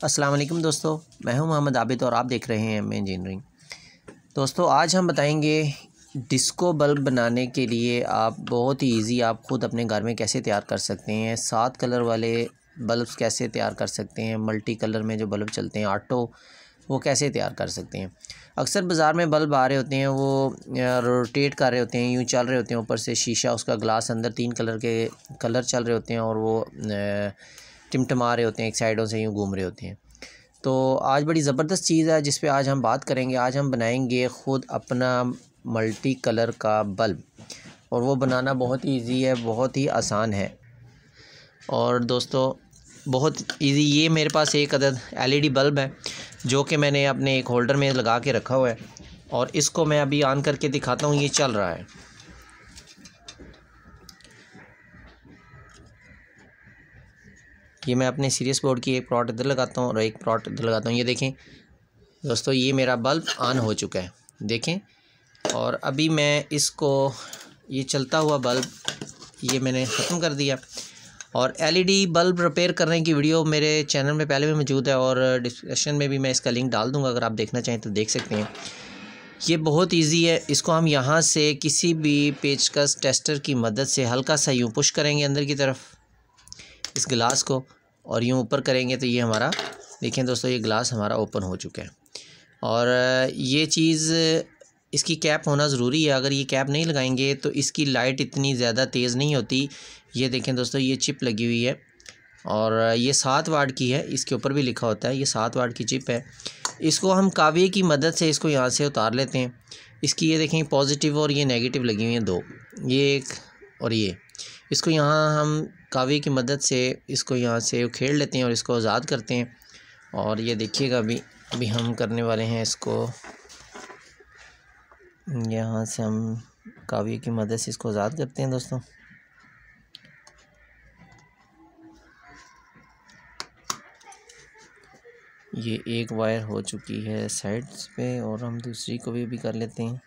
अस्सलाम वालेकुम दोस्तों। मैं हूँ मोहम्मद आबिद और आप देख रहे हैं एम इंजीनियरिंग दोस्तों, आज हम बताएँगे डिस्को बल्ब बनाने के लिए आप बहुत ही इजी आप ख़ुद अपने घर में कैसे तैयार कर सकते हैं, सात कलर वाले बल्ब कैसे तैयार कर सकते हैं मल्टी कलर में जो बल्ब चलते हैं आटो वो कैसे तैयार कर सकते हैं। अक्सर बाज़ार में बल्ब आ रहे होते हैं, वो रोटेट कर रहे होते हैं, यूँ चल रहे होते हैं, ऊपर से शीशा, उसका ग्लास अंदर तीन कलर के कलर चल रहे होते हैं और वो टिमटमा रहे होते हैं, एक साइडों से यूँ घूम रहे होते हैं। तो आज बड़ी ज़बरदस्त चीज़ है जिस पे आज हम बात करेंगे। आज हम बनाएँगे ख़ुद अपना मल्टी कलर का बल्ब। और वो बनाना बहुत ही ईजी है, बहुत ही आसान है। और दोस्तों, बहुत इजी ये मेरे पास एक अदद एलईडी बल्ब है, जो कि मैंने अपने एक होल्डर में लगा के रखा हुआ है। और इसको मैं अभी ऑन करके दिखाता हूँ, ये चल रहा है। ये मैं अपने सीरियस बोर्ड की एक प्लॉट इधर लगाता हूँ और एक प्लॉट इधर लगाता हूँ। ये देखें, दोस्तों, ये मेरा बल्ब ऑन हो चुका है। देखें, और अभी मैं इसको, ये चलता हुआ बल्ब, ये मैंने ख़त्म कर दिया। और एलईडी बल्ब रिपेयर करने की वीडियो मेरे चैनल में पहले भी मौजूद है और डिस्क्रिप्शन में भी मैं इसका लिंक डाल दूँगा, अगर आप देखना चाहें तो देख सकते हैं। ये बहुत इजी है। इसको हम यहाँ से किसी भी पेचकस टेस्टर की मदद से हल्का सा यूँ पुश करेंगे अंदर की तरफ़। इस गिलास को और यूँ ऊपर करेंगे तो ये हमारा, देखें दोस्तों, ये गिलास हमारा ओपन हो चुका है। और, ये चीज़, इसकी कैप होना ज़रूरी है, अगर ये कैप नहीं लगाएँगे तो इसकी लाइट इतनी ज़्यादा तेज़ नहीं होती। ये देखें दोस्तों, ये चिप लगी हुई है और ये सात वाट की है, इसके ऊपर भी लिखा होता है, ये सात वाट की चिप है। इसको हम काव्य की मदद से इसको यहाँ से उतार लेते हैं। इसकी ये देखें, पॉजिटिव और ये नेगेटिव लगी हुई हैं दो, ये एक और ये। इसको यहाँ हम कावे की मदद से इसको यहाँ से उखेड़ लेते हैं और इसको आज़ाद करते हैं। और ये देखिएगा अभी अभी हम करने वाले हैं इसको। यहाँ से हम कावे की मदद से इसको आज़ाद करते हैं दोस्तों। ये एक वायर हो चुकी है साइड्स पे और हम दूसरी को भी, भी कर लेते हैं।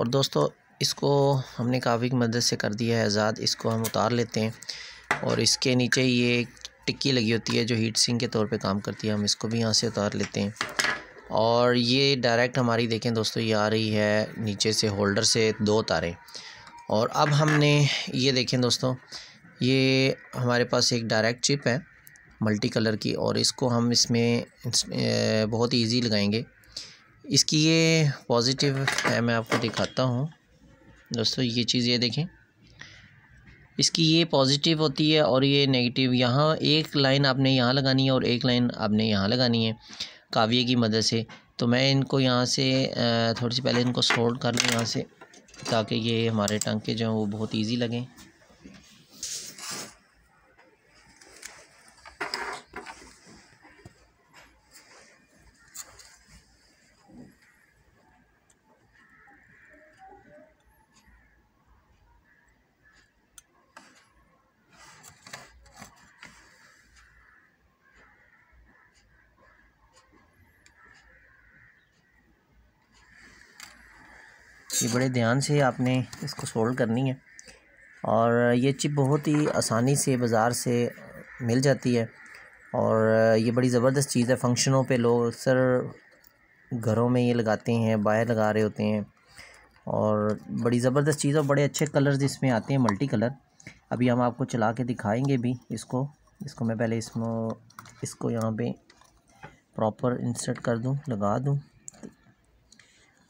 और दोस्तों, इसको हमने काफ़ी मदद से कर दिया है आज़ाद। इसको हम उतार लेते हैं और इसके नीचे ये टिक्की लगी होती है जो हीट सिंक के तौर पे काम करती है। हम इसको भी यहाँ से उतार लेते हैं। और ये डायरेक्ट हमारी, देखें दोस्तों, ये आ रही है नीचे से, होल्डर से दो तारें। और अब हमने, ये देखें दोस्तों, ये हमारे पास एक डायरेक्ट चिप है मल्टी कलर की और इसको हम इसमें बहुत ईजी लगाएँगे। इसकी ये पॉजिटिव है, मैं आपको दिखाता हूँ। दोस्तों, ये चीज़ ये देखें। इसकी ये पॉजिटिव होती है और ये नेगेटिव यहाँ एक लाइन आपने यहाँ लगानी है और एक लाइन आपने यहाँ लगानी है काव्य की मदद से। तो मैं इनको यहाँ से थोड़ी सी पहले इनको सोल्ड कर लूँ यहाँ से, ताकि ये हमारे टंके जो हैं वो बहुत ईजी लगें। ये बड़े ध्यान से आपने इसको सोल्ड करनी है। और ये चिप बहुत ही आसानी से बाज़ार से मिल जाती है। और ये बड़ी ज़बरदस्त चीज़ है। फंक्शनों पे लोग अक्सर घरों में ये लगाते हैं, बाहर लगा रहे होते हैं। और बड़ी ज़बरदस्त चीज़ है। बड़े अच्छे कलर्स इसमें आते हैं मल्टी कलर अभी हम आपको चला के दिखाएँगे भी इसको। इसको मैं पहले इसमें, इसको यहाँ पे प्रॉपर इंसर्ट कर दूँ, लगा दूँ।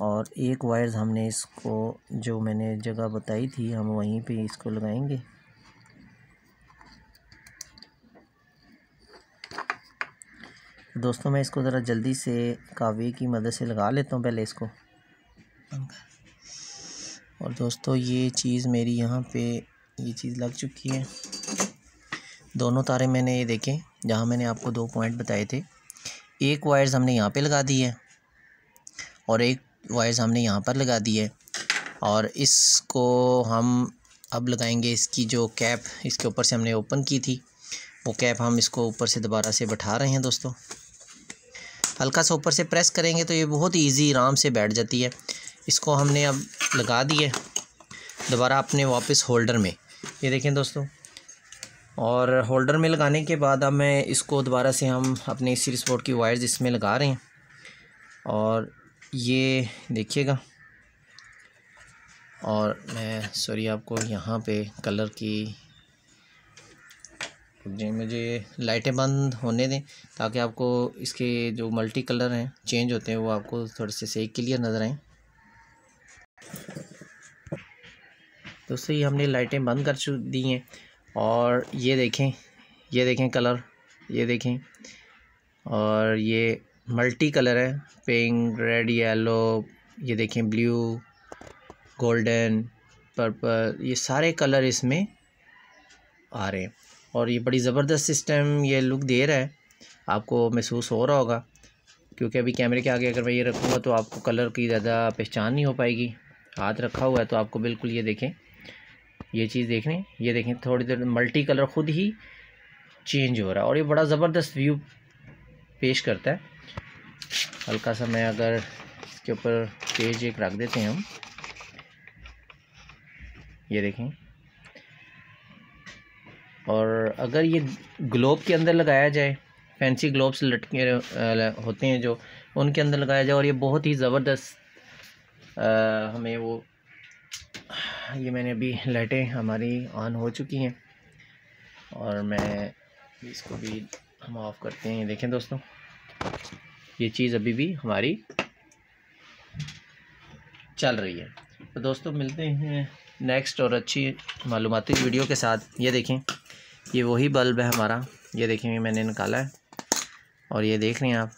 और एक वायर्स हमने इसको जो मैंने जगह बताई थी हम वहीं पे इसको लगाएँगे। दोस्तों मैं इसको ज़रा जल्दी से कावे की मदद से लगा लेता हूँ पहले इसको। और दोस्तों ये चीज़ मेरी यहाँ पे ये चीज़ लग चुकी है। दोनों तारे मैंने ये देखे जहाँ मैंने आपको दो पॉइंट बताए थे। एक वायर्स हमने यहाँ पे लगा दी है और एक वायर्स हमने यहाँ पर लगा दी है। और इसको हम अब लगाएँगे इसकी जो कैप इसके ऊपर से हमने ओपन की थी। वो कैप हम इसको ऊपर से दोबारा से बैठा रहे हैं दोस्तों। हल्का सा ऊपर से प्रेस करेंगे तो ये बहुत ईजी आराम से बैठ जाती है। इसको हमने अब लगा दिए दोबारा अपने वापस होल्डर में। ये देखें दोस्तों। और होल्डर में लगाने के बाद अब मैं इसको दोबारा से हम अपने सीरीज़ बोर्ड की वायर्स इसमें लगा रहे हैं। और ये देखिएगा। और मैं सॉरी आपको यहाँ पे कलर की जी, मुझे लाइटें बंद होने दें ताकि आपको इसके जो मल्टी कलर हैं चेंज होते हैं, वो आपको थोड़े से सही क्लियर नज़र आएँ। दोस्तों ये हमने लाइटें बंद कर दी हैं। और ये देखें ये देखें कलर ये देखें। और ये मल्टी कलर है। पिंक, रेड, येलो, ये देखें, ब्लू, गोल्डन, पर्पल, ये सारे कलर इसमें आ रहे हैं। और ये बड़ी ज़बरदस्त सिस्टम ये लुक दे रहा है। आपको महसूस हो रहा होगा, क्योंकि अभी कैमरे के आगे अगर मैं ये रखूँगा तो आपको कलर की ज़्यादा पहचान नहीं हो पाएगी। हाथ रखा हुआ है तो आपको बिल्कुल ये देखें, ये चीज़ देख ये देखें, थोड़ी देर मल्टी कलर ख़ुद ही चेंज हो रहा है। और ये बड़ा ज़बरदस्त व्यू पेश करता है। हल्का सा मैं अगर इसके ऊपर पेज एक रख देते हैं हम। ये देखें। और अगर ये ग्लोब के अंदर लगाया जाए, फैंसी ग्लोब्स लटके होते हैं जो, उनके अंदर लगाया जाए और ये बहुत ही ज़बरदस्त हमें वो, ये मैंने अभी लाइटें हमारी ऑन हो चुकी हैं। और मैं इसको भी हम ऑफ़ करते हैं। देखें दोस्तों। ये चीज़ अभी भी हमारी चल रही है। तो दोस्तों, मिलते हैं नेक्स्ट और अच्छी मालूमती वीडियो के साथ। ये देखें, ये वही बल्ब है हमारा। ये देखें मैंने निकाला है। और ये देख रहे हैं आप।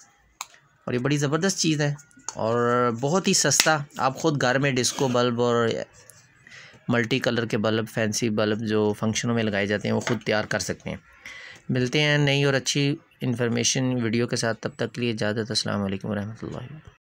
और ये बड़ी ज़बरदस्त चीज़ है और बहुत ही सस्ता। आप ख़ुद घर में डिस्को बल्ब और मल्टी कलर के बल्ब फैंसी बल्ब जो फंक्शनों में लगाए जाते हैं, वो ख़ुद तैयार कर सकते हैं। मिलते हैं नई और अच्छी इन्फॉर्मेशन वीडियो के साथ। तब तक के लिए इजाज़त। असल वरहमल